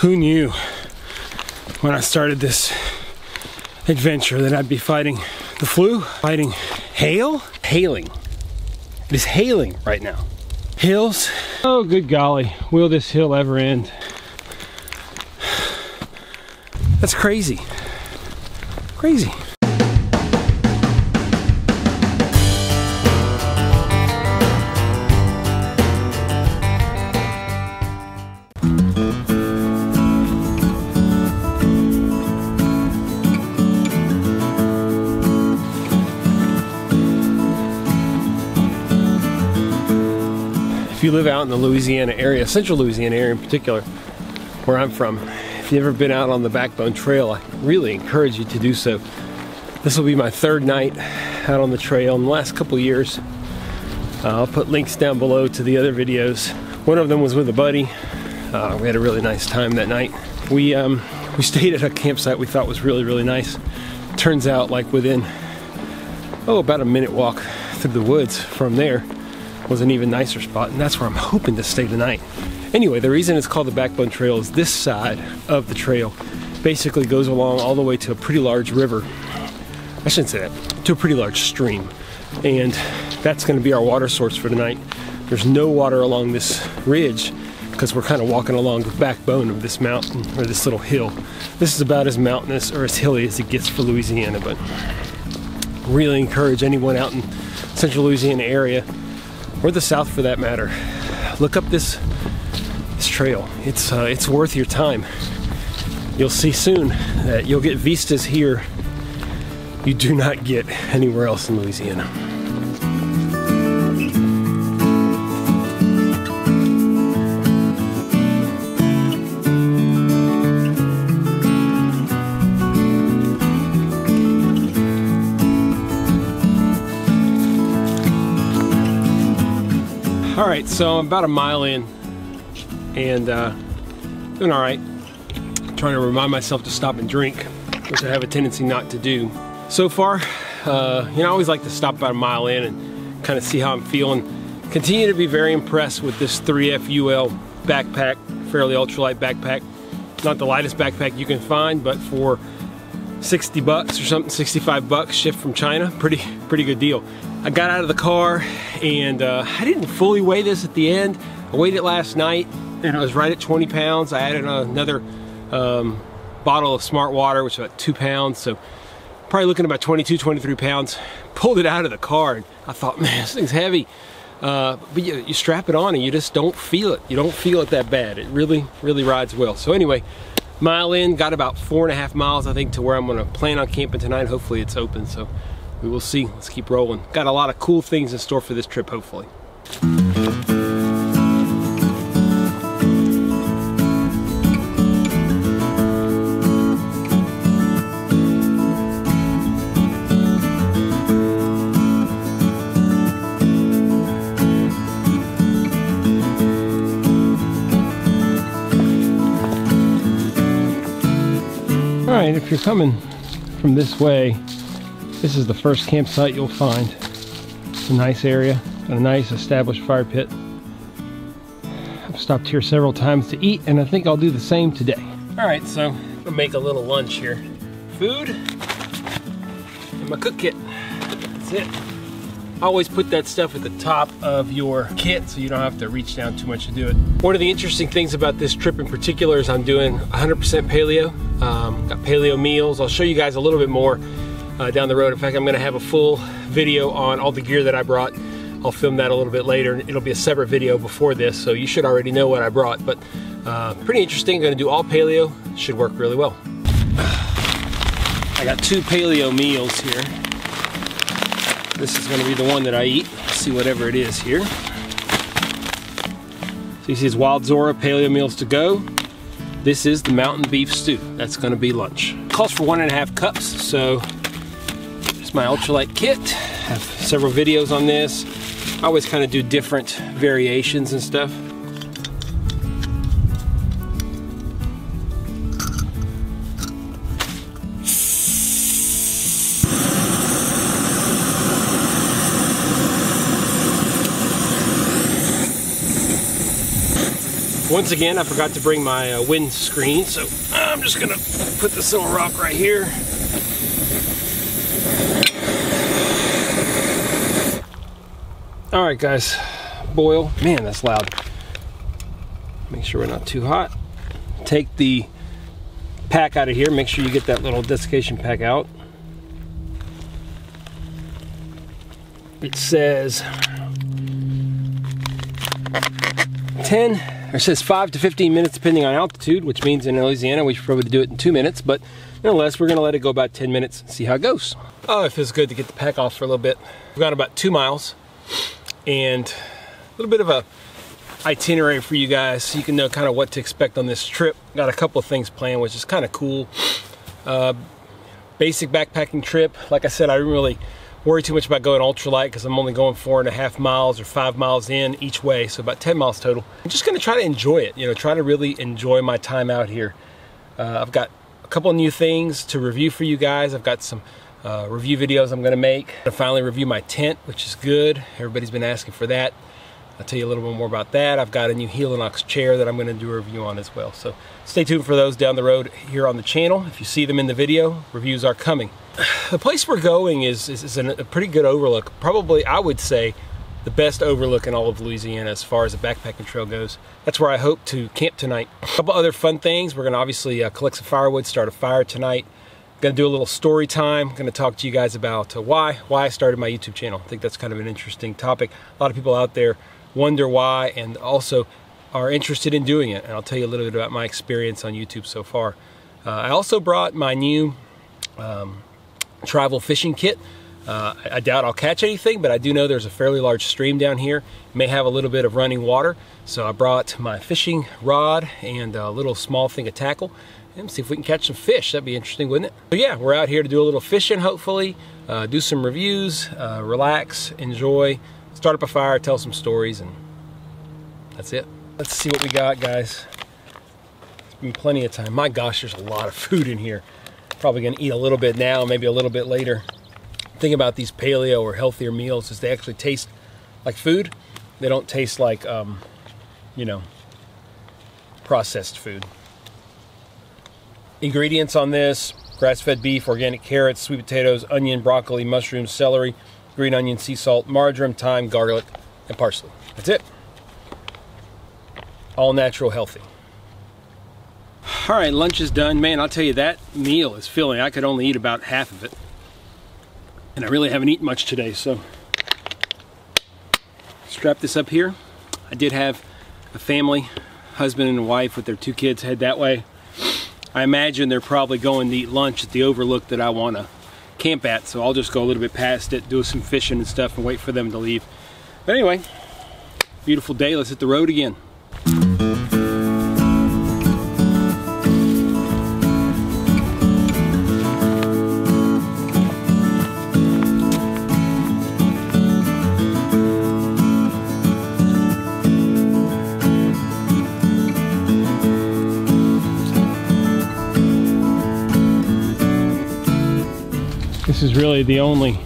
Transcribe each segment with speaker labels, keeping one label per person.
Speaker 1: Who knew when I started this adventure that I'd be fighting the flu, fighting hail? Hailing. It is hailing right now. Hills. Oh, good golly. Will this hill ever end? That's crazy. Crazy. You live out in the Louisiana area, central Louisiana area in particular, where I'm from, if you've ever been out on the Backbone Trail, I really encourage you to do so. This will be my third night out on the trail in the last couple years. Uh, I'll put links down below to the other videos. One of them was with a buddy. Uh, we had a really nice time that night. We um, we stayed at a campsite we thought was really really nice. Turns out, like within oh about a minute walk through the woods from there, was an even nicer spot, and that's where I'm hoping to stay tonight. Anyway, the reason it's called the Backbone Trail is this side of the trail basically goes along all the way to a pretty large river. I shouldn't say that, to a pretty large stream. And that's going to be our water source for tonight. There's no water along this ridge because we're kind of walking along the backbone of this mountain or this little hill. This is about as mountainous or as hilly as it gets for Louisiana, but really encourage anyone out in central Louisiana area or the south for that matter. Look up this this trail. It's uh, it's worth your time. You'll see soon that you'll get vistas here you do not get anywhere else in Louisiana. Right, so I'm about a mile in and uh, doing all right. Trying to remind myself to stop and drink, which I have a tendency not to do. So far, uh, you know, I always like to stop about a mile in and kind of see how I'm feeling. Continue to be very impressed with this 3FUL backpack, fairly ultralight backpack. Not the lightest backpack you can find, but for 60 bucks or something, 65 bucks shipped from China, pretty pretty good deal. I got out of the car and uh, I didn't fully weigh this at the end. I weighed it last night and I was right at 20 pounds. I added another um, bottle of smart water, which is about two pounds. So probably looking about 22, 23 pounds. Pulled it out of the car and I thought, man, this thing's heavy. Uh, but you, you strap it on and you just don't feel it. You don't feel it that bad. It really, really rides well. So anyway, mile in, got about four and a half miles, I think, to where I'm gonna plan on camping tonight. Hopefully it's open, so we will see. Let's keep rolling. Got a lot of cool things in store for this trip, hopefully. All right, if you're coming from this way, this is the first campsite you'll find. It's a nice area, a nice established fire pit. I've stopped here several times to eat, and I think I'll do the same today. All right, so I'll make a little lunch here. Food and my cook kit. That's it. Always put that stuff at the top of your kit so you don't have to reach down too much to do it. One of the interesting things about this trip in particular is I'm doing 100% paleo. Um, got paleo meals. I'll show you guys a little bit more uh, down the road. In fact, I'm gonna have a full video on all the gear that I brought. I'll film that a little bit later. And it'll be a separate video before this, so you should already know what I brought. But uh, pretty interesting. Gonna do all paleo. Should work really well. I got two paleo meals here. This is gonna be the one that I eat. see whatever it is here. So you see it's Wild Zora Paleo Meals to go. This is the mountain beef stew. That's gonna be lunch. Calls for one and a half cups, so my ultralight kit. I have several videos on this. I always kind of do different variations and stuff. Once again, I forgot to bring my uh, wind screen, so I'm just gonna put this little rock right here. All right, guys, boil. Man, that's loud. Make sure we're not too hot. Take the pack out of here. Make sure you get that little desiccation pack out. It says 10, or says 5 to 15 minutes depending on altitude, which means in Louisiana we should probably do it in 2 minutes, but nonetheless we're going to let it go about 10 minutes and see how it goes. Oh, it feels good to get the pack off for a little bit. We've got about 2 miles and a little bit of a itinerary for you guys so you can know kind of what to expect on this trip. Got a couple of things planned, which is kind of cool. Uh, basic backpacking trip. Like I said, I didn't really worry too much about going ultralight because I'm only going four and a half miles or five miles in each way, so about 10 miles total. I'm just gonna try to enjoy it, you know, try to really enjoy my time out here. Uh, I've got a couple new things to review for you guys. I've got some uh, review videos I'm gonna make. I finally review my tent, which is good. Everybody's been asking for that. I'll tell you a little bit more about that. I've got a new Helinox chair that I'm going to do a review on as well. So stay tuned for those down the road here on the channel. If you see them in the video, reviews are coming. The place we're going is, is, is a pretty good overlook. Probably, I would say, the best overlook in all of Louisiana as far as a backpacking trail goes. That's where I hope to camp tonight. A couple other fun things. We're going to obviously uh, collect some firewood, start a fire tonight. To do a little story time. To talk to you guys about uh, why why I started my YouTube channel. I think that's kind of an interesting topic. A lot of people out there wonder why, and also are interested in doing it. And I'll tell you a little bit about my experience on YouTube so far. Uh, I also brought my new um, travel fishing kit. Uh, I doubt I'll catch anything, but I do know there's a fairly large stream down here. may have a little bit of running water. So I brought my fishing rod and a little small thing of tackle and see if we can catch some fish. That'd be interesting, wouldn't it? So yeah, we're out here to do a little fishing, hopefully, uh, do some reviews, uh, relax, enjoy, start up a fire, tell some stories, and that's it. Let's see what we got, guys. It's been plenty of time. My gosh, there's a lot of food in here. Probably gonna eat a little bit now, maybe a little bit later. The thing about these paleo or healthier meals is they actually taste like food. They don't taste like, um, you know, processed food. Ingredients on this, grass-fed beef, organic carrots, sweet potatoes, onion, broccoli, mushrooms, celery, green onion, sea salt, marjoram, thyme, garlic, and parsley. That's it. All natural, healthy. All right, lunch is done. Man, I'll tell you, that meal is filling. I could only eat about half of it. And I really haven't eaten much today, so strap this up here. I did have a family, husband and wife with their two kids head that way. I imagine they're probably going to eat lunch at the overlook that I want to camp at, so I'll just go a little bit past it, do some fishing and stuff, and wait for them to leave. But anyway, beautiful day. Let's hit the road again. Really the only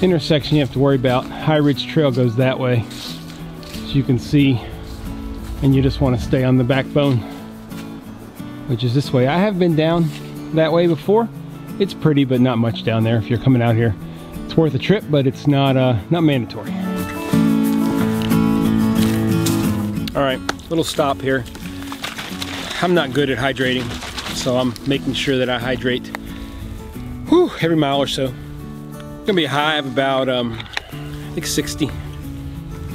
Speaker 1: intersection you have to worry about. High Ridge Trail goes that way, as you can see, and you just want to stay on the backbone, which is this way. I have been down that way before. It's pretty, but not much down there if you're coming out here. It's worth a trip, but it's not, uh, not mandatory. All right, little stop here. I'm not good at hydrating, so I'm making sure that I hydrate whew, every mile or so. It's Gonna be a high of about, um, I think 60,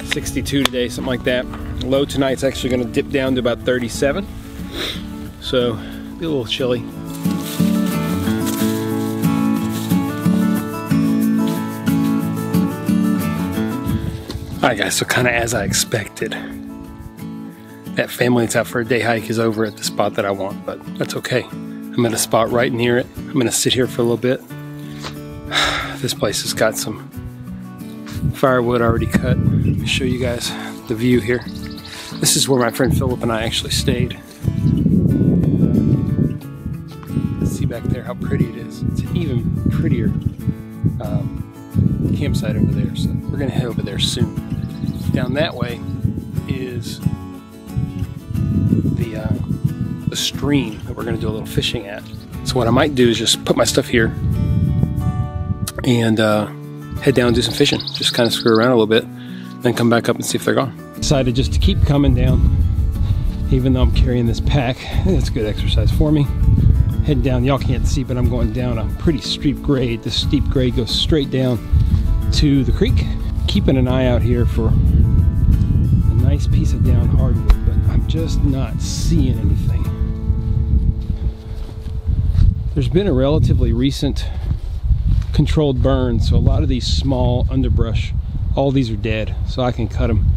Speaker 1: 62 today, something like that. Low tonight's actually gonna dip down to about 37. So, be a little chilly. Alright guys, so kind of as I expected. That family that's out for a day hike is over at the spot that I want, but that's okay. I'm at a spot right near it. I'm gonna sit here for a little bit. This place has got some firewood already cut. Let me show you guys the view here. This is where my friend Philip and I actually stayed. See back there how pretty it is. It's an even prettier um, campsite over there, so we're gonna head over there soon. Down that way is the, uh, the stream that we're going to do a little fishing at. So what I might do is just put my stuff here and uh, head down and do some fishing. Just kind of screw around a little bit, then come back up and see if they're gone. Decided just to keep coming down, even though I'm carrying this pack. It's good exercise for me. Heading down, y'all can't see, but I'm going down a pretty steep grade. This steep grade goes straight down to the creek. Keeping an eye out here for a nice piece of down hardwood, but I'm just not seeing anything. There's been a relatively recent controlled burn, so a lot of these small underbrush, all these are dead, so I can cut them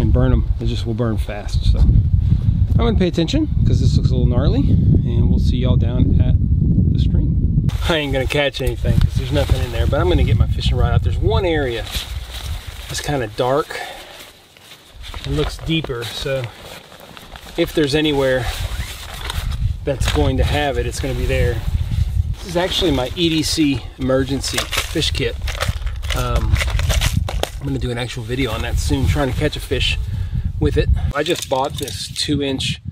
Speaker 1: and burn them. It just will burn fast. So I'm gonna pay attention because this looks a little gnarly, and we'll see y'all down at the stream. I ain't gonna catch anything because there's nothing in there, but I'm gonna get my fishing rod out. There's one area that's kind of dark. It looks deeper, so if there's anywhere that's going to have it, it's gonna be there. This is actually my EDC emergency fish kit. Um, I'm gonna do an actual video on that soon, trying to catch a fish with it. I just bought this two inch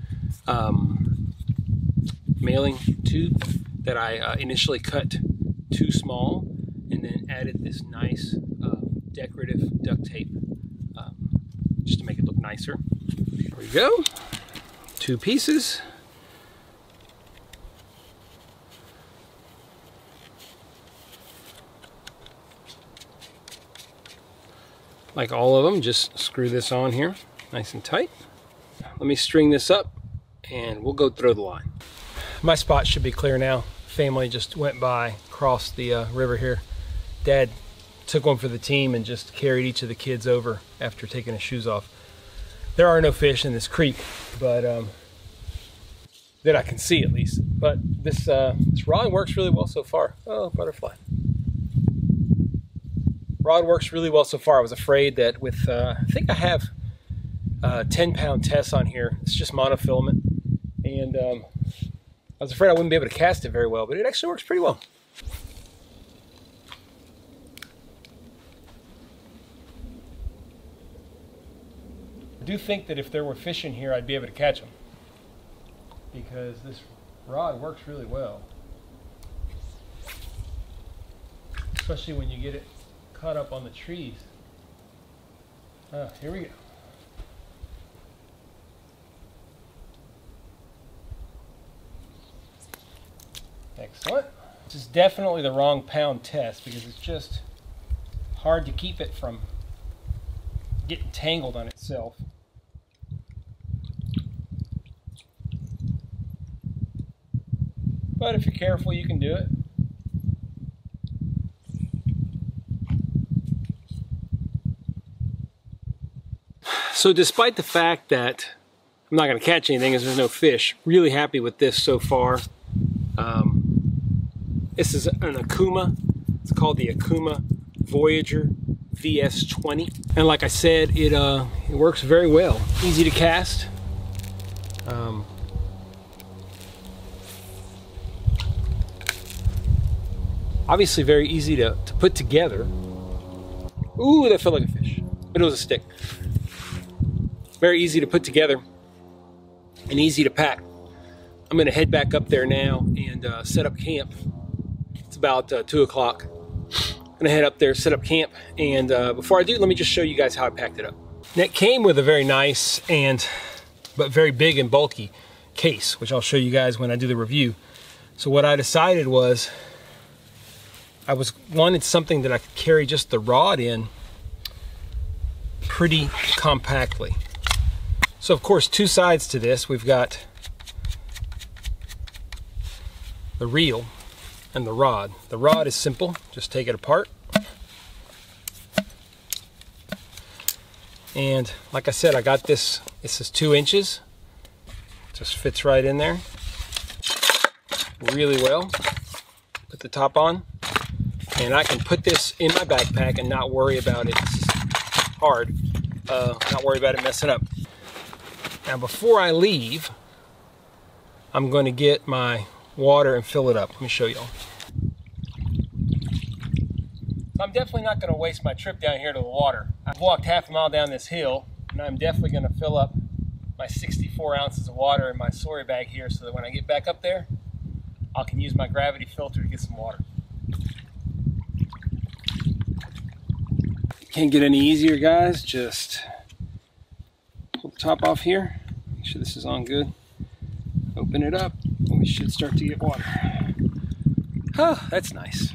Speaker 1: um, mailing tube that I uh, initially cut too small and then added this nice uh, decorative duct tape um, just to make it look nicer. There we go. Two pieces. Like all of them, just screw this on here nice and tight. Let me string this up and we'll go throw the line. My spot should be clear now. Family just went by, crossed the uh, river here. Dad took one for the team and just carried each of the kids over after taking his shoes off. There are no fish in this creek, but um, that I can see at least. But this, uh, this rod works really well so far. Oh, butterfly rod works really well so far. I was afraid that with, uh, I think I have uh, 10 pound test on here. It's just monofilament. And um, I was afraid I wouldn't be able to cast it very well, but it actually works pretty well. I do think that if there were fish in here, I'd be able to catch them. Because this rod works really well. Especially when you get it caught up on the trees. Ah, here we go. Excellent. This is definitely the wrong pound test because it's just hard to keep it from getting tangled on itself. But if you're careful, you can do it. So despite the fact that I'm not going to catch anything as there's no fish, really happy with this so far. Um, this is an Okuma. It's called the Okuma Voyager VS20. And like I said, it, uh, it works very well. Easy to cast. Um, obviously very easy to, to put together. Ooh, that felt like a fish. But it was a stick very easy to put together and easy to pack. I'm going to head back up there now and uh, set up camp. It's about uh, 2 o'clock. I'm going to head up there, set up camp, and uh, before I do, let me just show you guys how I packed it up. And it came with a very nice and but very big and bulky case, which I'll show you guys when I do the review. So what I decided was I was wanted something that I could carry just the rod in pretty compactly. So of course, two sides to this. We've got the reel and the rod. The rod is simple, just take it apart. And like I said, I got this, this is two inches. Just fits right in there really well. Put the top on. And I can put this in my backpack and not worry about it. Hard. Uh, not worry about it messing up. Now before I leave, I'm going to get my water and fill it up. Let me show y'all. I'm definitely not going to waste my trip down here to the water. I've walked half a mile down this hill, and I'm definitely going to fill up my 64 ounces of water in my Sawyer bag here so that when I get back up there, I can use my gravity filter to get some water. Can't get any easier, guys. Just top off here. Make sure this is on good. Open it up, and we should start to get water. Oh, that's nice.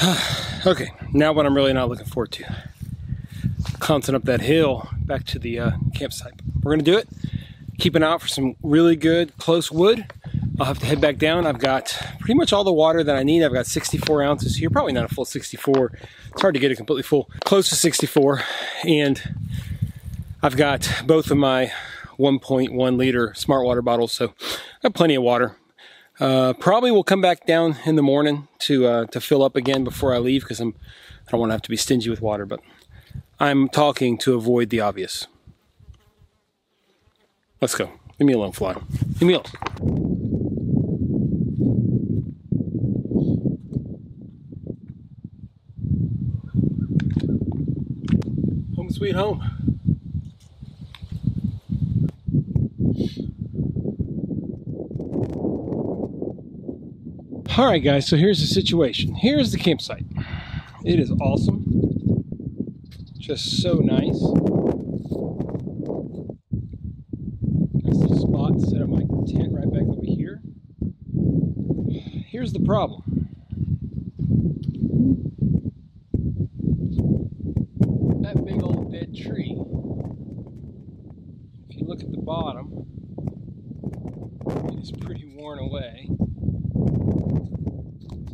Speaker 1: okay, now what I'm really not looking forward to. Content up that hill back to the uh, campsite. We're gonna do it. Keep an eye out for some really good close wood. I'll have to head back down. I've got pretty much all the water that I need. I've got 64 ounces here, probably not a full 64. It's hard to get it completely full, close to 64. And I've got both of my 1.1 liter smart water bottles, so I have got plenty of water. Uh, probably will come back down in the morning to uh, to fill up again before I leave because I'm I don't want to have to be stingy with water, but I'm talking to avoid the obvious. Let's go. Leave me alone, fly. Leave me alone. Home sweet home. All right, guys, so here's the situation. Here's the campsite. It is awesome. Just so nice. Nice little spot. Set up my tent right back over here. Here's the problem. bottom is pretty worn away.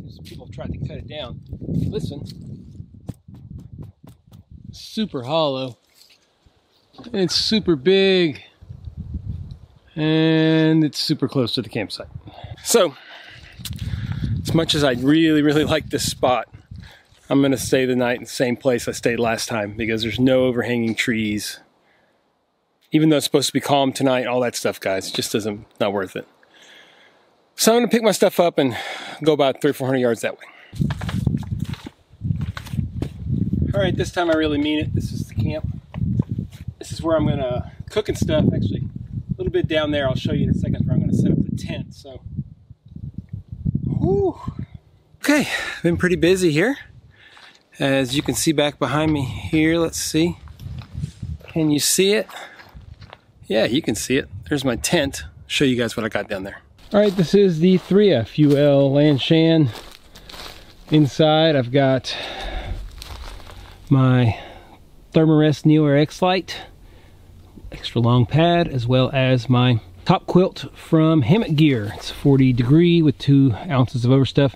Speaker 1: Some people have tried to cut it down. Listen, super hollow. And it's super big. And it's super close to the campsite. So, as much as I really, really like this spot, I'm gonna stay the night in the same place I stayed last time because there's no overhanging trees even though it's supposed to be calm tonight, all that stuff, guys, just doesn't, not worth it. So I'm gonna pick my stuff up and go about three, 400 yards that way. All right, this time I really mean it. This is the camp. This is where I'm gonna cook and stuff. Actually, a little bit down there, I'll show you in a second where I'm gonna set up the tent, so. Whew. Okay, been pretty busy here. As you can see back behind me here, let's see. Can you see it? Yeah, you can see it. There's my tent. Show you guys what I got down there. All right, this is the 3F UL Lanshan. Inside, I've got my Thermarest NeoAir X-Lite, extra long pad, as well as my top quilt from Hammock Gear. It's 40 degree with two ounces of overstuff.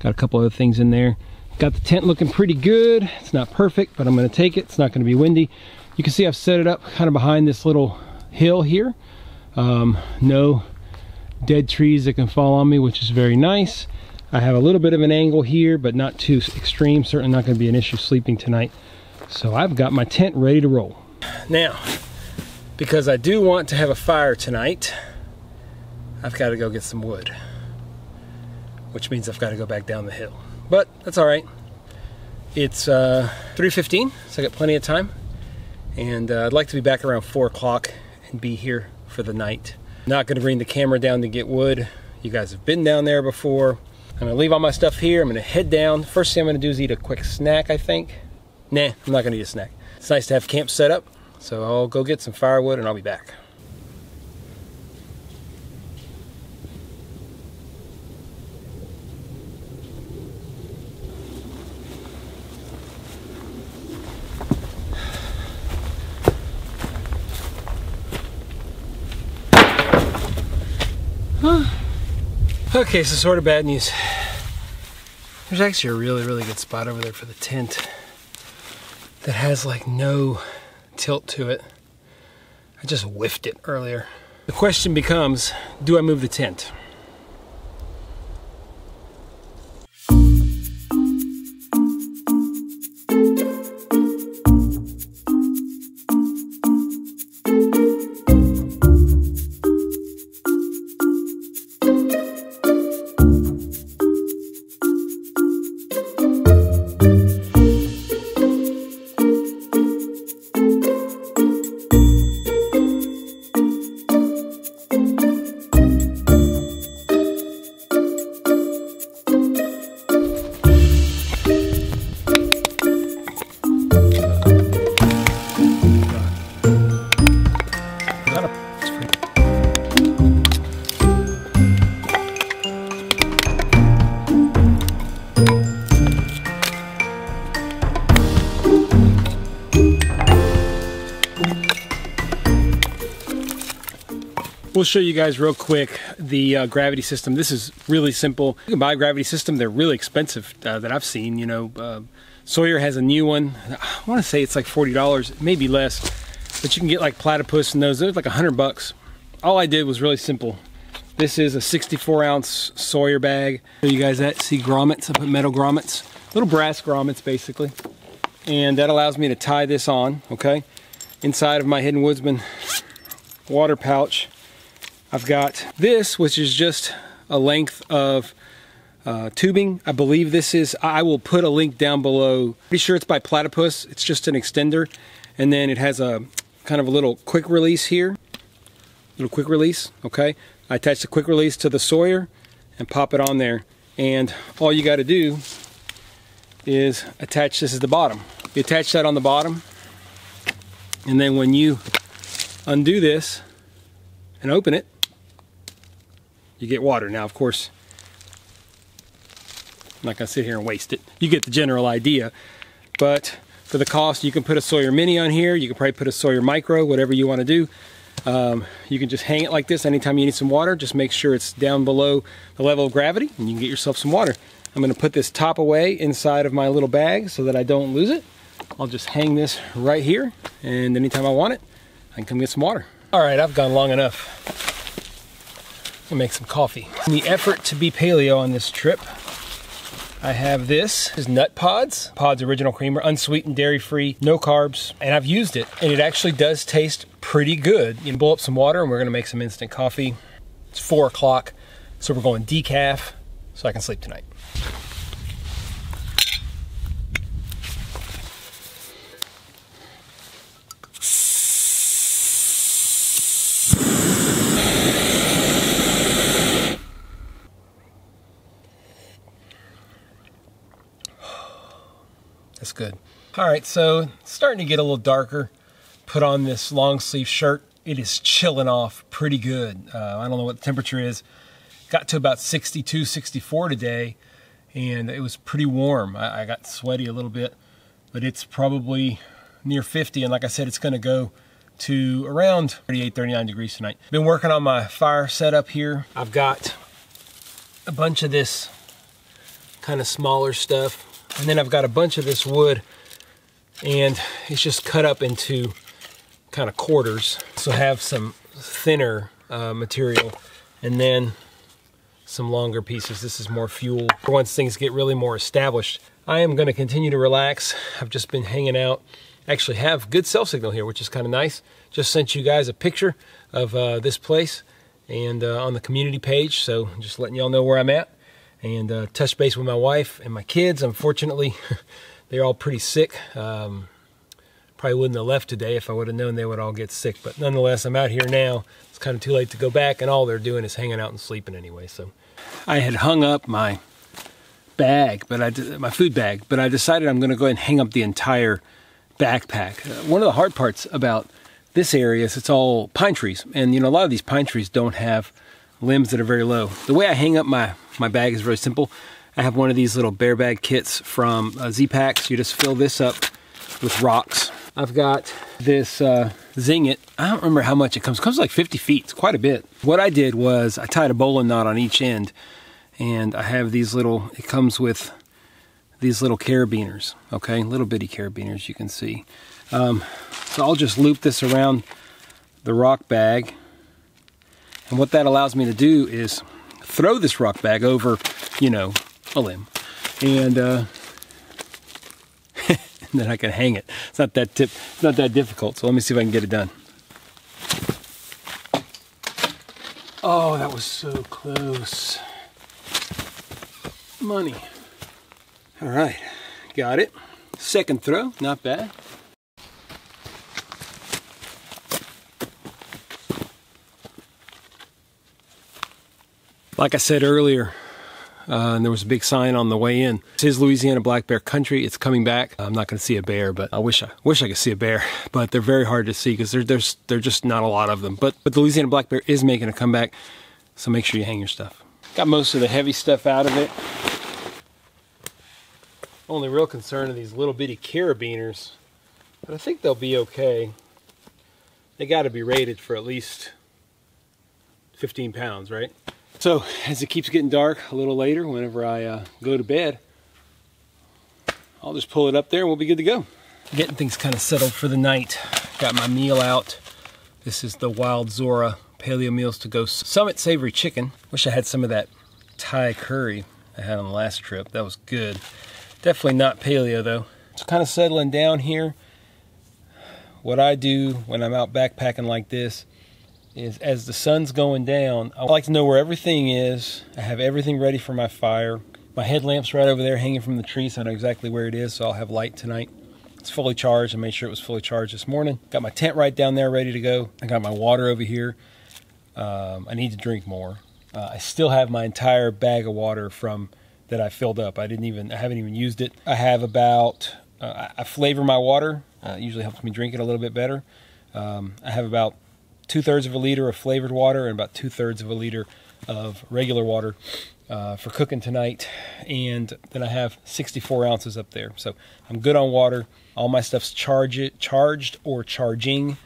Speaker 1: Got a couple other things in there. Got the tent looking pretty good. It's not perfect, but I'm gonna take it. It's not gonna be windy. You can see I've set it up kind of behind this little hill here. Um, no dead trees that can fall on me, which is very nice. I have a little bit of an angle here, but not too extreme. Certainly not going to be an issue sleeping tonight. So I've got my tent ready to roll. Now, because I do want to have a fire tonight, I've got to go get some wood. Which means I've got to go back down the hill. But that's all right. It's uh, 3.15, so I got plenty of time. And uh, I'd like to be back around 4 o'clock and be here for the night. Not gonna bring the camera down to get wood. You guys have been down there before. I'm gonna leave all my stuff here. I'm gonna head down. First thing I'm gonna do is eat a quick snack, I think. Nah, I'm not gonna eat a snack. It's nice to have camp set up. So I'll go get some firewood and I'll be back. Okay, so sort of bad news. There's actually a really, really good spot over there for the tent that has like no tilt to it. I just whiffed it earlier. The question becomes, do I move the tent? We'll show you guys real quick the uh, gravity system. This is really simple. You can buy a gravity system. They're really expensive uh, that I've seen. You know, uh, Sawyer has a new one. I want to say it's like $40, maybe less. But you can get like platypus and those. They're like 100 bucks. All I did was really simple. This is a 64 ounce Sawyer bag. Show you guys that. See grommets. I put metal grommets. Little brass grommets basically. And that allows me to tie this on, okay? Inside of my Hidden Woodsmen water pouch, I've got this, which is just a length of uh, tubing. I believe this is, I will put a link down below. Pretty sure it's by Platypus. It's just an extender. And then it has a kind of a little quick release here. Little quick release, okay? I attach the quick release to the Sawyer and pop it on there. And all you gotta do is attach this at the bottom. You attach that on the bottom. And then when you undo this and open it, you get water. Now, of course, I'm not gonna sit here and waste it. You get the general idea. But for the cost, you can put a Sawyer Mini on here. You can probably put a Sawyer Micro, whatever you wanna do. Um, you can just hang it like this anytime you need some water. Just make sure it's down below the level of gravity and you can get yourself some water. I'm gonna put this top away inside of my little bag so that I don't lose it. I'll just hang this right here and anytime I want it, I can come get some water. All right, I've gone long enough. I'll make some coffee. In the effort to be paleo on this trip, I have this, is Nutpods, Pods Original Creamer, unsweetened, dairy-free, no carbs, and I've used it, and it actually does taste pretty good. You can boil up some water, and we're gonna make some instant coffee. It's four o'clock, so we're going decaf, so I can sleep tonight. That's good. All right, so starting to get a little darker. Put on this long sleeve shirt. It is chilling off pretty good. Uh, I don't know what the temperature is. Got to about 62, 64 today, and it was pretty warm. I, I got sweaty a little bit, but it's probably near 50, and like I said, it's gonna go to around 38, 39 degrees tonight. Been working on my fire setup here. I've got a bunch of this kind of smaller stuff and then I've got a bunch of this wood and it's just cut up into kind of quarters. So I have some thinner uh, material and then some longer pieces. This is more fuel. Once things get really more established, I am gonna continue to relax. I've just been hanging out. Actually have good cell signal here, which is kind of nice. Just sent you guys a picture of uh, this place and uh, on the community page. So just letting y'all know where I'm at and uh, touch base with my wife and my kids. Unfortunately, they're all pretty sick. Um, probably wouldn't have left today if I would have known they would all get sick. But nonetheless, I'm out here now. It's kind of too late to go back, and all they're doing is hanging out and sleeping anyway. So I had hung up my bag, but I my food bag, but I decided I'm going to go ahead and hang up the entire backpack. Uh, one of the hard parts about this area is it's all pine trees, and you know a lot of these pine trees don't have limbs that are very low. The way I hang up my my bag is very simple. I have one of these little bear bag kits from uh, Zpacks. You just fill this up with rocks. I've got this uh, Zing It. I don't remember how much it comes. It comes like 50 feet. It's quite a bit. What I did was I tied a bowline knot on each end and I have these little, it comes with these little carabiners, okay? Little bitty carabiners you can see. Um, so I'll just loop this around the rock bag. And what that allows me to do is throw this rock bag over, you know, a limb. And, uh, and then I can hang it. It's not that tip, it's not that difficult. So let me see if I can get it done. Oh, that was so close. Money. All right, got it. Second throw, not bad. Like I said earlier, uh, and there was a big sign on the way in. This is Louisiana black bear country. It's coming back. I'm not going to see a bear, but I wish I wish I could see a bear. But they're very hard to see because there's there's just not a lot of them. But but the Louisiana black bear is making a comeback, so make sure you hang your stuff. Got most of the heavy stuff out of it. Only real concern are these little bitty carabiners, but I think they'll be okay. They got to be rated for at least 15 pounds, right? So as it keeps getting dark a little later, whenever I uh, go to bed, I'll just pull it up there and we'll be good to go. Getting things kind of settled for the night. Got my meal out. This is the Wild Zora Paleo Meals to Go Summit Savory Chicken. Wish I had some of that Thai curry I had on the last trip. That was good. Definitely not paleo though. It's kind of settling down here. What I do when I'm out backpacking like this is as the sun's going down, I like to know where everything is. I have everything ready for my fire. My headlamp's right over there hanging from the tree, so I know exactly where it is, so I'll have light tonight. It's fully charged. I made sure it was fully charged this morning. Got my tent right down there ready to go. I got my water over here. Um, I need to drink more. Uh, I still have my entire bag of water from that I filled up. I didn't even, I haven't even used it. I have about, uh, I flavor my water. Uh, usually helps me drink it a little bit better. Um, I have about two thirds of a liter of flavored water and about two thirds of a liter of regular water uh, for cooking tonight. And then I have 64 ounces up there. So I'm good on water. All my stuff's charge it, charged or charging,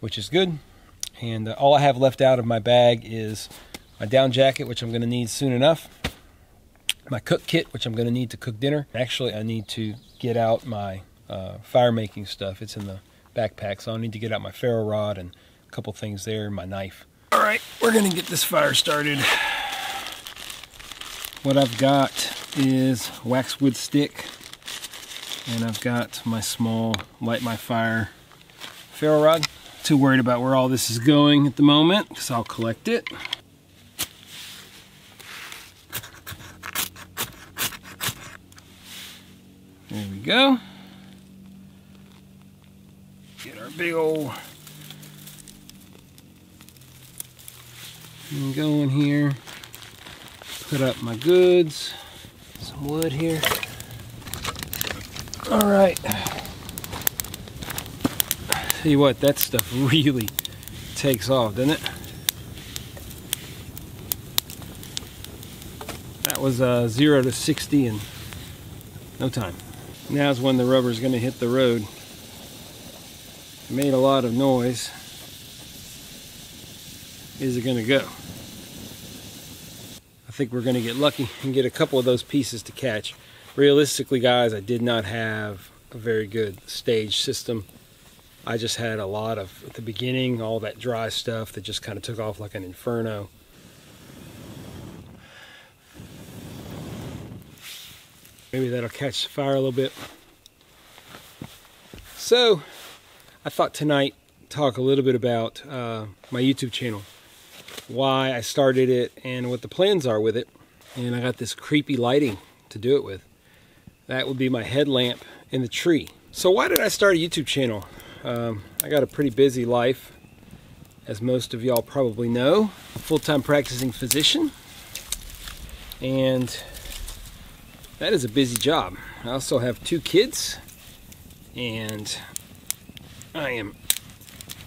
Speaker 1: which is good. And uh, all I have left out of my bag is my down jacket, which I'm going to need soon enough. My cook kit, which I'm going to need to cook dinner. Actually, I need to get out my uh, fire making stuff. It's in the backpack, so I'll need to get out my ferro rod and a couple things there, my knife. All right, we're gonna get this fire started. What I've got is waxwood stick, and I've got my small light my fire ferro rod. Too worried about where all this is going at the moment, because I'll collect it. There we go. Get our big old and go in here, put up my goods, some wood here. All right. Tell you what, that stuff really takes off, doesn't it? That was uh, 0 to 60 in no time. Now's when the rubber is going to hit the road. It made a lot of noise. Is it going to go? Think we're going to get lucky and get a couple of those pieces to catch. Realistically, guys, I did not have a very good stage system. I just had a lot of, at the beginning, all that dry stuff that just kind of took off like an inferno. Maybe that'll catch fire a little bit. So, I thought tonight talk a little bit about uh, my YouTube channel why I started it and what the plans are with it. And I got this creepy lighting to do it with. That would be my headlamp in the tree. So why did I start a YouTube channel? Um, I got a pretty busy life, as most of y'all probably know. Full-time practicing physician. And that is a busy job. I also have two kids and I am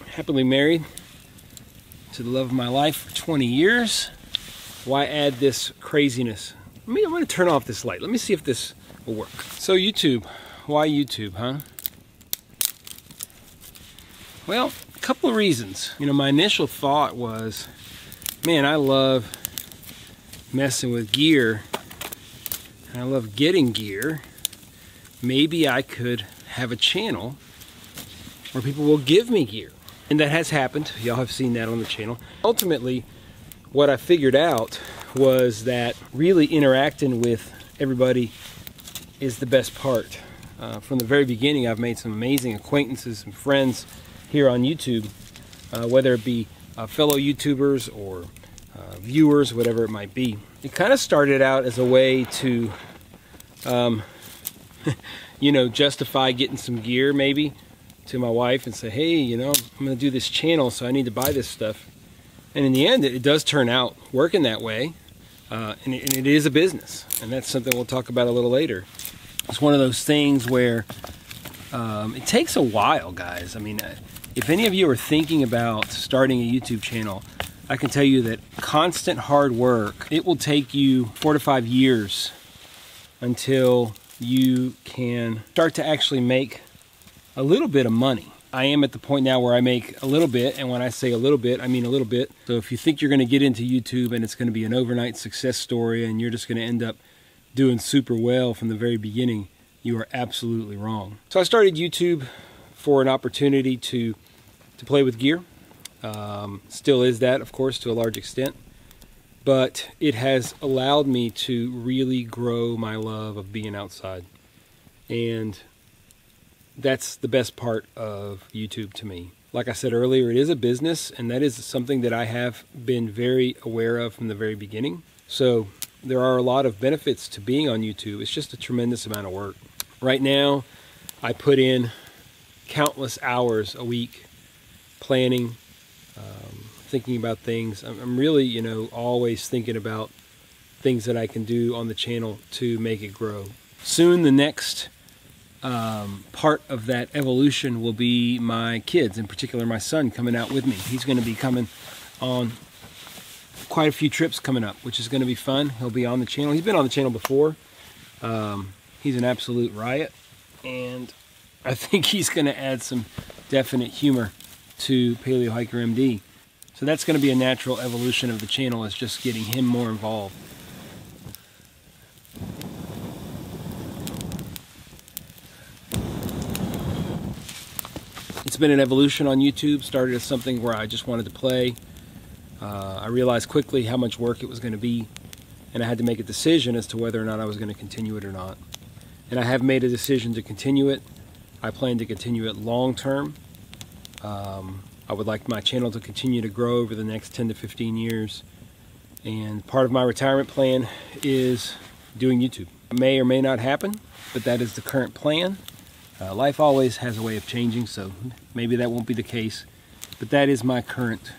Speaker 1: happily married to the love of my life for 20 years. Why add this craziness? Let me, I'm to turn off this light. Let me see if this will work. So YouTube, why YouTube, huh? Well, a couple of reasons. You know, my initial thought was, man, I love messing with gear. And I love getting gear. Maybe I could have a channel where people will give me gear. And that has happened. Y'all have seen that on the channel. Ultimately, what I figured out was that really interacting with everybody is the best part. Uh, from the very beginning, I've made some amazing acquaintances and friends here on YouTube, uh, whether it be uh, fellow YouTubers or uh, viewers, whatever it might be. It kind of started out as a way to, um, you know, justify getting some gear maybe to my wife and say, hey, you know, I'm going to do this channel, so I need to buy this stuff. And in the end, it, does turn out working that way. Uh, and, it, and, it is a business. And that's something we'll talk about a little later. It's one of those things where um, it takes a while, guys. I mean, uh, if any of you are thinking about starting a YouTube channel, I can tell you that constant hard work, it will take you four to five years until you can start to actually make a little bit of money. I am at the point now where I make a little bit, and when I say a little bit, I mean a little bit. So if you think you're going to get into YouTube and it's going to be an overnight success story and you're just going to end up doing super well from the very beginning, you are absolutely wrong. So I started YouTube for an opportunity to to play with gear. Um, still is that, of course, to a large extent. But it has allowed me to really grow my love of being outside. And that's the best part of YouTube to me. Like I said earlier, it is a business, and that is something that I have been very aware of from the very beginning. So there are a lot of benefits to being on YouTube. It's just a tremendous amount of work. Right now, I put in countless hours a week planning, um, thinking about things. I'm really, you know, always thinking about things that I can do on the channel to make it grow. Soon, the next um, part of that evolution will be my kids, in particular my son, coming out with me. He's going to be coming on quite a few trips coming up, which is going to be fun. He'll be on the channel. He's been on the channel before. Um, he's an absolute riot, and I think he's going to add some definite humor to Paleo Hiker MD. So that's going to be a natural evolution of the channel is just getting him more involved. It's been an evolution on YouTube. Started as something where I just wanted to play. Uh, I realized quickly how much work it was going to be, and I had to make a decision as to whether or not I was going to continue it or not. And I have made a decision to continue it. I plan to continue it long term. Um, I would like my channel to continue to grow over the next 10 to 15 years. And part of my retirement plan is doing YouTube. It may or may not happen, but that is the current plan. Uh, life always has a way of changing, so maybe that won't be the case. But that is my current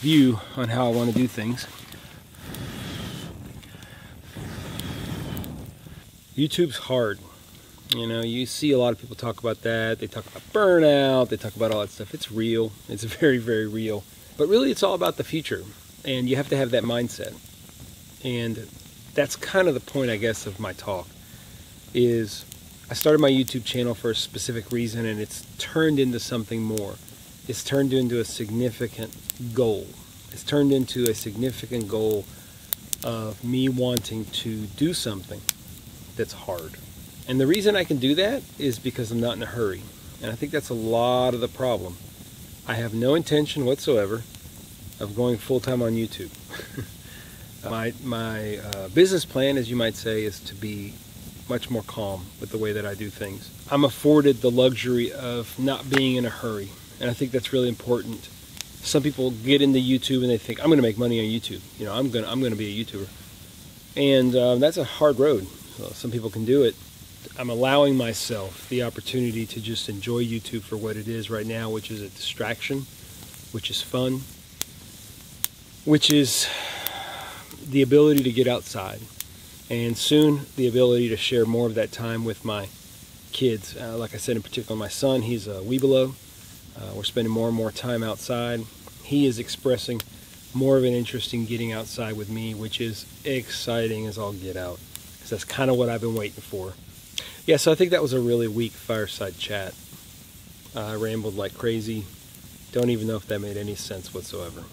Speaker 1: view on how I want to do things. YouTube's hard. You know, you see a lot of people talk about that. They talk about burnout. They talk about all that stuff. It's real. It's very, very real. But really, it's all about the future. And you have to have that mindset. And that's kind of the point, I guess, of my talk is I started my YouTube channel for a specific reason and it's turned into something more. It's turned into a significant goal. It's turned into a significant goal of me wanting to do something that's hard. And the reason I can do that is because I'm not in a hurry. And I think that's a lot of the problem. I have no intention whatsoever of going full time on YouTube. my my uh, business plan, as you might say, is to be much more calm with the way that I do things. I'm afforded the luxury of not being in a hurry, and I think that's really important. Some people get into YouTube and they think I'm going to make money on YouTube. You know, I'm going to, I'm going to be a YouTuber, and um, that's a hard road. Some people can do it, I'm allowing myself the opportunity to just enjoy YouTube for what it is right now, which is a distraction, which is fun, which is the ability to get outside, and soon the ability to share more of that time with my kids. Uh, like I said, in particular, my son, he's a Webelo. Uh, we're spending more and more time outside. He is expressing more of an interest in getting outside with me, which is exciting as all get out. Because that's kind of what I've been waiting for. Yeah, so I think that was a really weak fireside chat. Uh, I rambled like crazy. Don't even know if that made any sense whatsoever.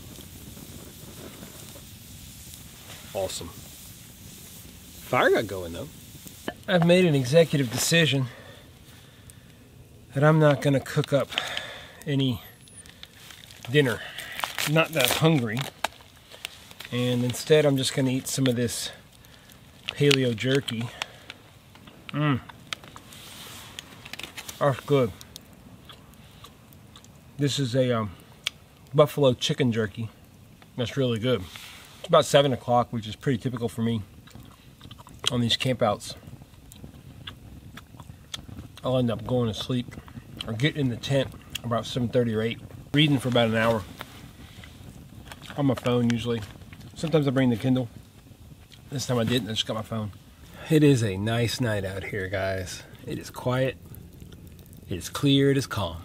Speaker 1: Awesome. Fire got going though. I've made an executive decision that I'm not going to cook up any dinner. I'm not that hungry. And instead, I'm just going to eat some of this paleo jerky. Mmm. That's good. This is a um, buffalo chicken jerky. That's really good. It's about 7 o'clock, which is pretty typical for me on these campouts. I'll end up going to sleep or getting in the tent about 7.30 or 8. Reading for about an hour on my phone usually. Sometimes I bring the Kindle. This time I didn't, I just got my phone. It is a nice night out here, guys. It is quiet. It is clear, it is calm.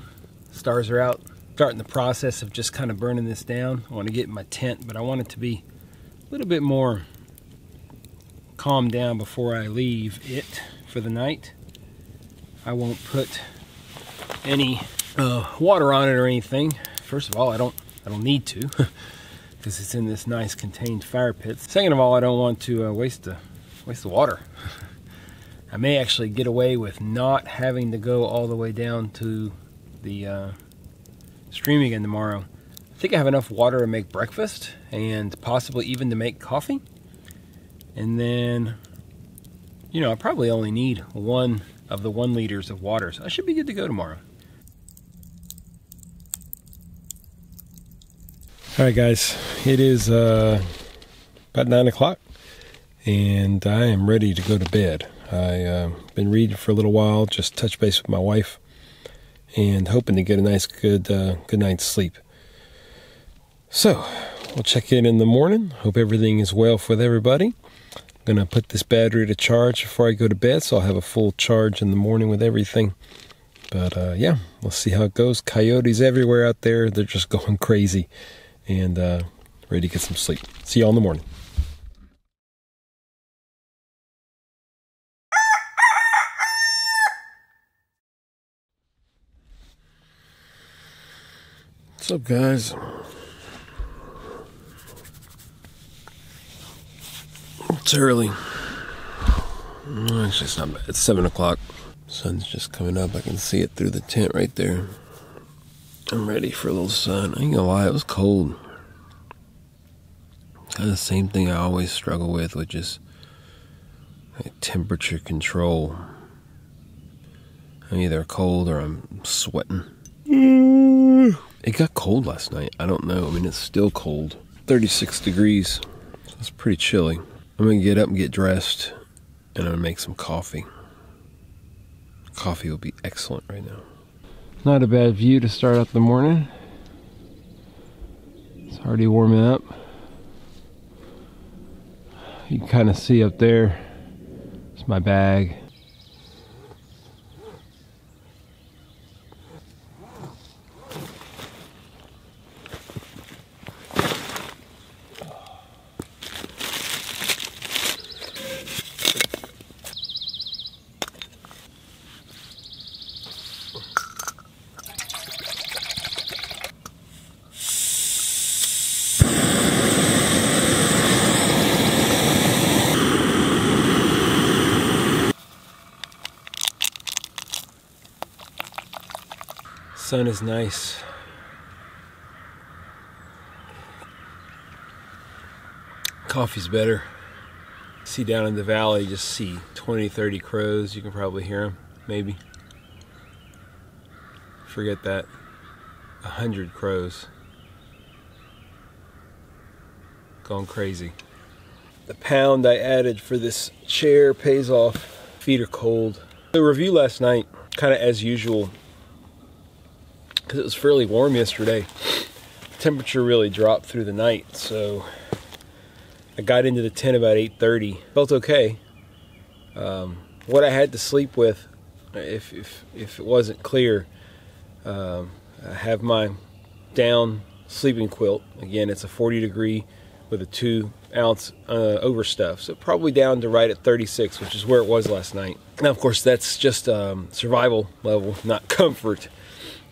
Speaker 1: Stars are out. Starting the process of just kind of burning this down. I want to get in my tent, but I want it to be a little bit more calm down before I leave it for the night. I won't put any uh, water on it or anything. First of all, I don't I don't need to because it's in this nice contained fire pit. Second of all, I don't want to uh, waste the waste the water. I may actually get away with not having to go all the way down to the uh, stream again tomorrow. I think I have enough water to make breakfast and possibly even to make coffee. And then, you know, I probably only need one of the one liters of water. So I should be good to go tomorrow. All right, guys, it is uh, about nine o'clock, and I am ready to go to bed. I've uh, been reading for a little while, just touch base with my wife, and hoping to get a nice, good, uh, good night's sleep. So, we'll check in in the morning. Hope everything is well with everybody. I'm gonna put this battery to charge before I go to bed, so I'll have a full charge in the morning with everything. But uh, yeah, we'll see how it goes. Coyotes everywhere out there. They're just going crazy and uh, ready to get some sleep. See y'all in the morning. What's up, guys? It's early. Actually, it's not bad. It's 7 o'clock. Sun's just coming up. I can see it through the tent right there. I'm ready for a little sun. I ain't gonna lie, it was cold. Kind of the same thing I always struggle with, which is temperature control. I'm either cold or I'm sweating. It got cold last night. I don't know. I mean, it's still cold. 36 degrees. It's pretty chilly. I'm gonna get up and get dressed, and I'm gonna make some coffee. Coffee will be excellent right now. Not a bad view to start out the morning. It's already warming up. You can kind of see up there. It's my bag. Sun is nice. Coffee's better. See down in the valley, just see 20, 30 crows. You can probably hear them, maybe. Forget that. A hundred crows. Gone crazy. The pound I added for this chair pays off. Feet are cold. The review last night, kind of as usual, because it was fairly warm yesterday. temperature really dropped through the night, so I got into the tent about 8:30. Felt okay. Um, what I had to sleep with, if if if it wasn't clear, um, I have my down sleeping quilt. Again, it's a 40 degree with a two ounce uh, overstuff, so probably down to right at 36, which is where it was last night. Now, of course, that's just um, survival level, not comfort.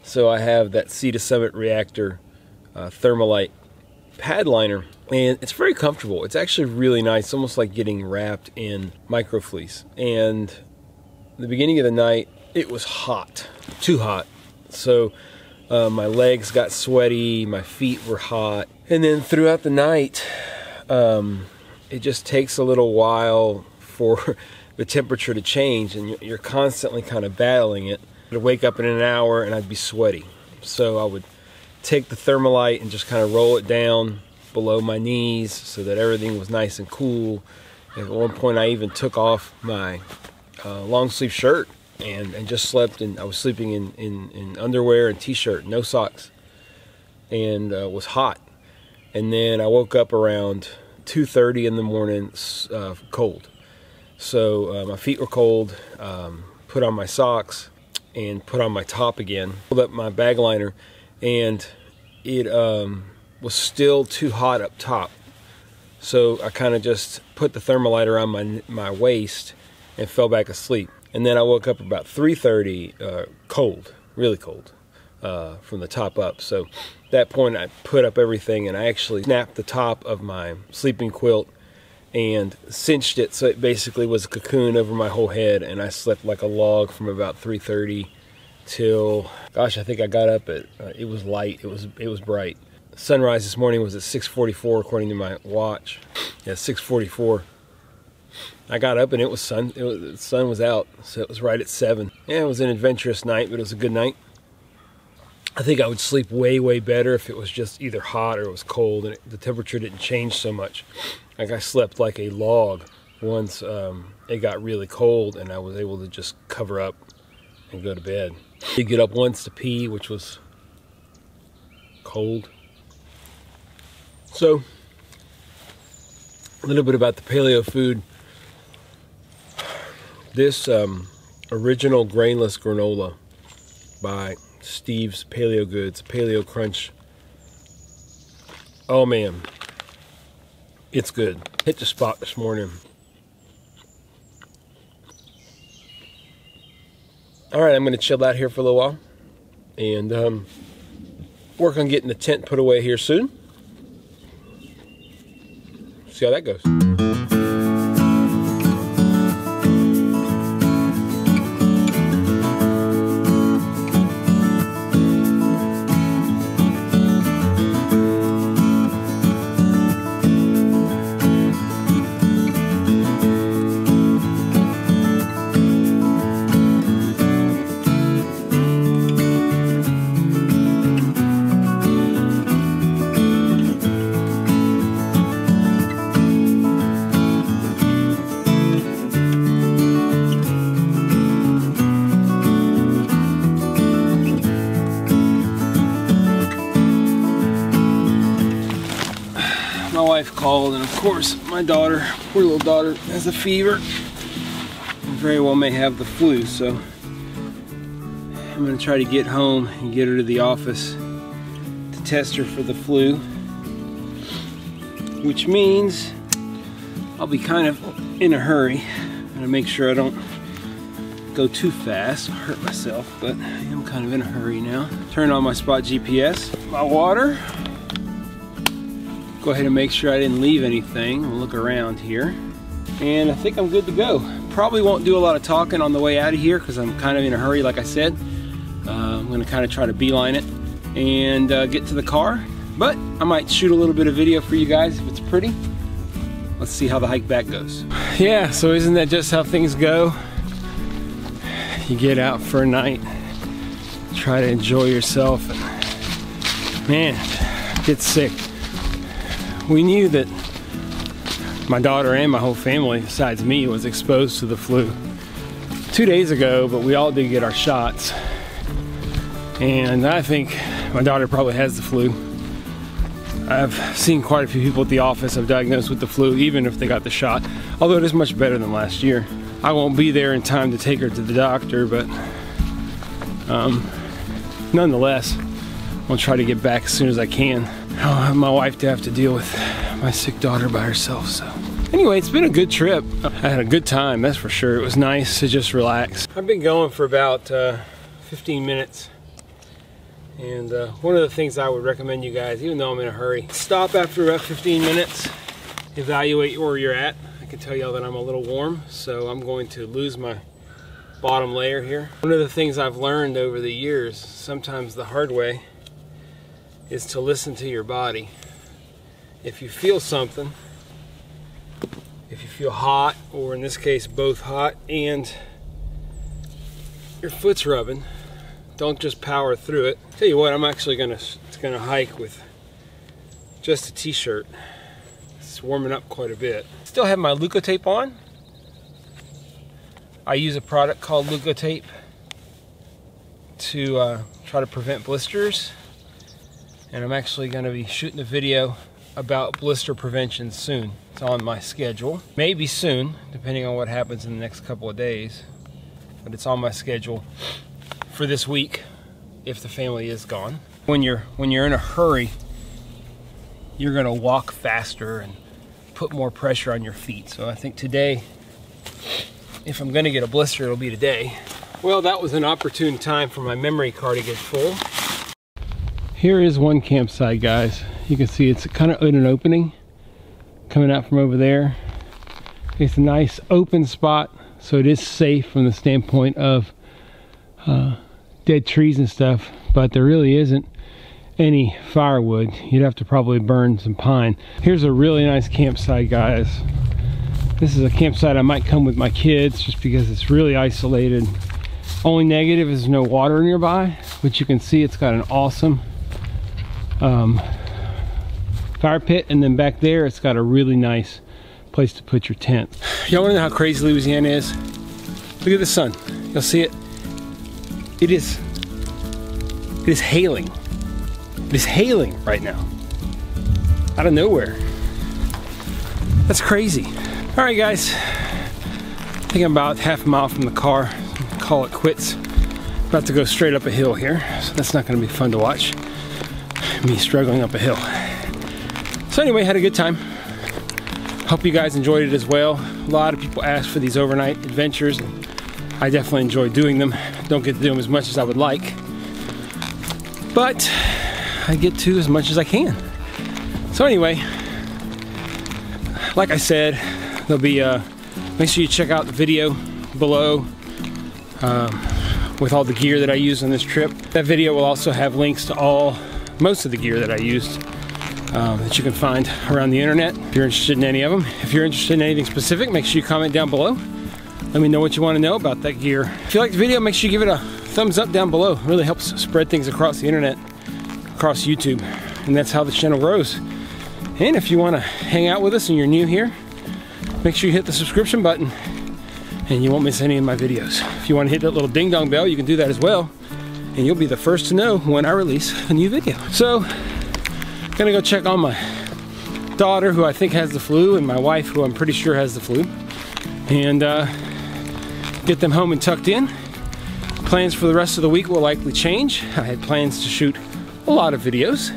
Speaker 1: So I have that Sea to Summit Reactor uh, Thermolite pad liner and it's very comfortable. It's actually really nice, almost like getting wrapped in microfleece. And the beginning of the night, it was hot, too hot. So uh, my legs got sweaty, my feet were hot. And then throughout the night, um, it just takes a little while for the temperature to change and you're constantly kind of battling it. I'd wake up in an hour and I'd be sweaty. So I would take the Thermolite and just kind of roll it down below my knees so that everything was nice and cool. At one point, I even took off my uh, long sleeve shirt and, and just slept. And I was sleeping in, in, in underwear and t-shirt, no socks, and uh, was hot. And then I woke up around 2:30 in the morning, uh, cold. So uh, my feet were cold. Um, put on my socks and put on my top again. Pulled up my bag liner, and it um, was still too hot up top. So I kind of just put the thermolite around my my waist and fell back asleep. And then I woke up about 3:30, uh, cold, really cold. uh, from the top up. So at that point, I put up everything and I actually snapped the top of my sleeping quilt and cinched it so it basically was a cocoon over my whole head and I slept like a log from about 3:30 till gosh I think I got up at uh, it was light it was it was bright. Sunrise this morning was at 6:44 according to my watch. Yeah 6:44 I got up and it was sun it was, the sun was out so it was right at 7 yeah it was an adventurous night but it was a good night I think I would sleep way, way better if it was just either hot or it was cold and it, the temperature didn't change so much. Like I slept like a log once um, it got really cold and I was able to just cover up and go to bed. I did get up once to pee, which was cold. So, a little bit about the paleo food. This um, original grainless granola by Steve's Paleo Goods, Paleo Crunch. Oh man, it's good. Hit the spot this morning. All right, I'm to chill out here for a little while and um, work on getting the tent put away here soon. See how that goes. And of course, my daughter, poor little daughter, has a fever. And very well may have the flu, so I'm gonna try to get home and get her to the office to test her for the flu. Which means I'll be kind of in a hurry. Gonna make sure I don't go too fast, hurt myself, but I am kind of in a hurry now. Turn on my spot GPS, my water, go ahead and make sure I didn't leave anything. We'll look around here. And I think I'm good to go. Probably won't do a lot of talking on the way out of here because I'm kind of in a hurry, like I said. Uh, I'm gonna kind of try to beeline it and uh, get to the car. But I might shoot a little bit of video for you guys if it's pretty. Let's see how the hike back goes. Yeah, so isn't that just how things go? You get out for a night, try to enjoy yourself, and man, get sick we knew that my daughter and my whole family, besides me, was exposed to the flu two days ago, but we all did get our shots. And I think my daughter probably has the flu. I've seen quite a few people at the office have diagnosed with the flu, even if they got the shot, although it is much better than last year. I won't be there in time to take her to the doctor, but um, nonetheless, I'll try to get back as soon as I can. I don't have my wife to have to deal with my sick daughter by herself, so. Anyway, it's been a good trip. I had a good time, that's for sure. It was nice to just relax. I've been going for about uh, 15 minutes. And uh, one of the things I would recommend you guys, even though I'm in a hurry, stop after about 15 minutes, evaluate where you're at. I can tell y'all that I'm a little warm, so I'm going to lose my bottom layer here. One of the things I've learned over the years, sometimes the hard way, is to listen to your body. If you feel something, if you feel hot, or in this case, both hot and your foot's rubbing, don't just power through it. Tell you what, I'm actually gonna gonna hike with just a t-shirt. It's warming up quite a bit. Still have my Leukotape on. I use a product called Leukotape to uh, try to prevent blisters and I'm actually going to be shooting a video about blister prevention soon. It's on my schedule. Maybe soon, depending on what happens in the next couple of days. But it's on my schedule for this week if the family is gone. When you're when you're in a hurry, you're going to walk faster and put more pressure on your feet. So I think today if I'm going to get a blister, it'll be today. Well, that was an opportune time for my memory card to get full. Here is one campsite, guys. You can see it's kind of in an opening coming out from over there. It's a nice open spot, so it is safe from the standpoint of uh, dead trees and stuff, but there really isn't any firewood. You'd have to probably burn some pine. Here's a really nice campsite, guys. This is a campsite I might come with my kids just because it's really isolated. Only negative is no water nearby, which you can see it's got an awesome um, fire pit. And then back there, it's got a really nice place to put your tent. Y'all wanna know how crazy Louisiana is? Look at the sun. You'll see it. It is, it is hailing. It is hailing right now. Out of nowhere. That's crazy. All right, guys. I think I'm about half a mile from the car. Call it quits. About to go straight up a hill here, so that's not gonna be fun to watch. Me struggling up a hill. So anyway, had a good time. Hope you guys enjoyed it as well. A lot of people ask for these overnight adventures. And I definitely enjoy doing them. Don't get to do them as much as I would like. But I get to as much as I can. So anyway, like I said, there'll be, uh, make sure you check out the video below um, with all the gear that I use on this trip. That video will also have links to all, most of the gear that I used um, that you can find around the internet if you're interested in any of them. If you're interested in anything specific, make sure you comment down below. Let me know what you want to know about that gear. If you like the video, make sure you give it a thumbs up down below. It really helps spread things across the internet across YouTube. And that's how the channel grows. And if you want to hang out with us and you're new here, make sure you hit the subscription button and you won't miss any of my videos. If you want to hit that little ding dong bell, you can do that as well. And you'll be the first to know when I release a new video. So, gonna go check on my daughter who I think has the flu and my wife who I'm pretty sure has the flu. And uh, get them home and tucked in. Plans for the rest of the week will likely change. I had plans to shoot a lot of videos,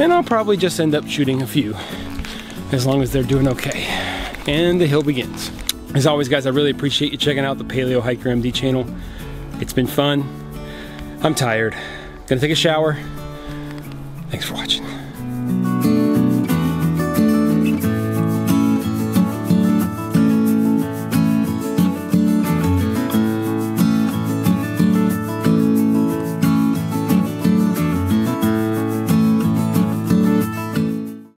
Speaker 1: and I'll probably just end up shooting a few as long as they're doing okay. And the hill begins. As always, guys, I really appreciate you checking out the Paleo Hiker MD channel. It's been fun. I'm tired. Gonna take a shower. Thanks for watching.